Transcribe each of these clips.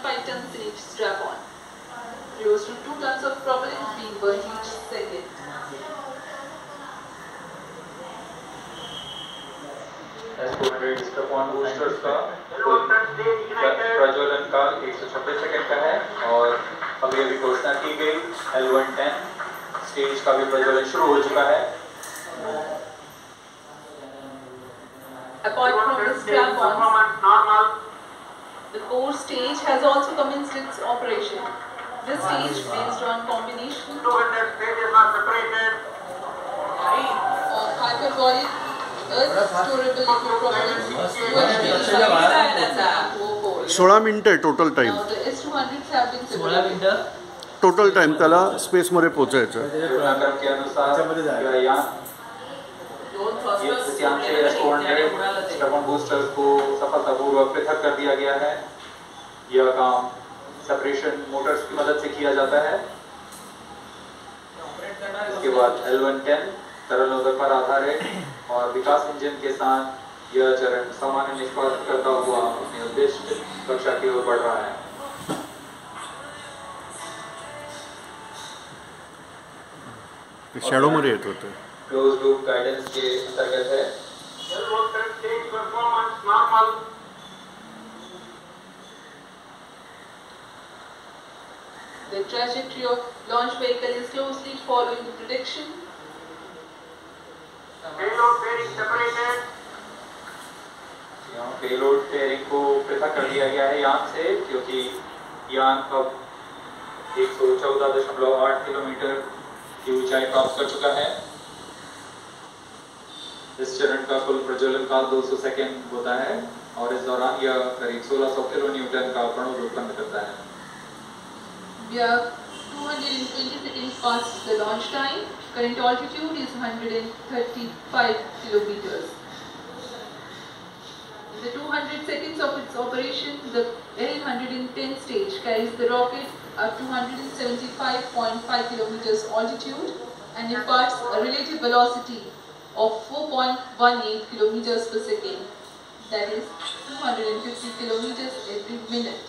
1.5 tons in each strap-on. Close to 2 tons of propellant being burnt each second. S strap on boosters का प्रज्वलन काल 126 second का है और अभी अभी घोषणा की गई L110 स्टेज का भी प्रज्वलन शुरू हो चुका है Apart from the strap-ons, the core stage has also commenced its operation. This stage, based on combination of hyperbolic earth storable liquid propellant UHP सोळा मिनटं आहे total time Now the S200s have been सोळा separated. मिनिटं total time त्याला स्पेसमध्ये पोचायचं आहे घटनाक्रम के अनुसार यह यान ये इस यान से S400 स्टेपॉन बूस्टर्स को सफलतापूर्वक पृथक कर दिया गया है। यह काम सेपरेशन मोटर्स की मदद से किया जाता है। इसके बाद L110 तरल नोजल पर आधारित और विकास इंजन के साथ यह चरण सामान्य निष्पादन करता हुआ अपने उद्दिष्ट कक्षा की ओर बढ़ रहा है। ते शॅडोमध्ये येत होते क्लोज लूप गाइडेंस के अंतर्गत है The trajectory of launch vehicle is closely following the prediction. Payload pairing separated. यहाँ पेलोड टेयरिंग को पृथक कर दिया गया है यान से क्योंकि यान अब 114.8 किलोमीटर की ऊंचाई प्राप्त कर चुका है इस चरण का कुल प्रज्वलन काल 200 सेकेंड होता है और इस दौरान यह करीब 1600 किलो न्यूटन का प्रणोद उत्पन्न करता है We 220 seconds past the launch time. Current altitude is 135 kilometers. In the 200 seconds of its operation, the L110 stage carries the rocket at 275.5 kilometers altitude and imparts a relative velocity of 4.18 kilometers per second. That is 250 kilometers every minute.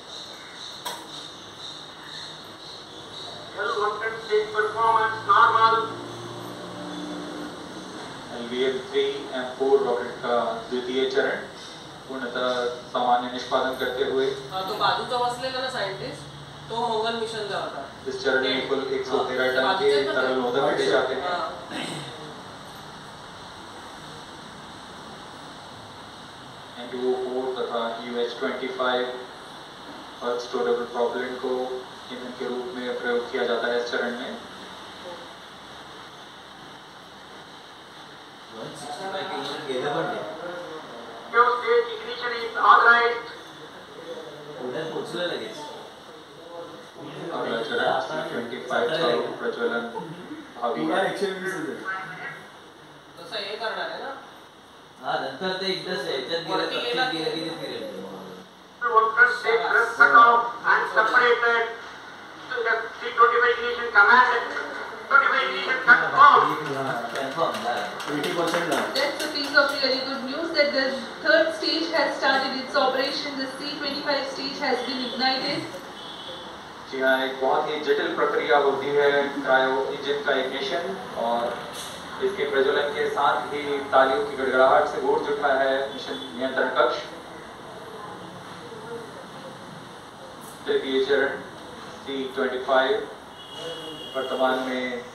LVM 3 M 4 rocket का द्वितीय चरण पूर्णतः सामान्य निष्पादन करते हुए। हा, तो बाजूचा बसलेला ना सायंटिस्ट तो मंगल मिशनला होता इस चरण में कुल 113 टन के तरल नोजल भेजे जाते हैं। N2O4 तथा UH25 अर्थ स्टोरेबल प्रोपेलेंट को ईंधन के रूप में प्रयोग किया जाता है इस चरण में। वन सिक्स्टी फाय किलोमीटर गेलं पण ते पुण्यात पोचलं लगेच अगला चरण C25 का प्रज्वलन है तसं हे करणार आहे ना हा नंतर ते एकदाच याच्यात गेलं वरती कक्षेत गेला गेलं की ते फिरेल कन्फर्म झालं That's a piece of really good news that the third stage has started its operation. The C25 stage has been ignited. जी हाँ एक बहुत ही जटिल प्रक्रिया होती है क्रायो इंजन का इग्निशन और इसके प्रज्वलन के साथ ही तालियों की गड़गड़ाहट से गूंज जुटा है मिशन नियंत्रण कक्ष। चरण सी ट्वेंटी फाइव वर्तमान में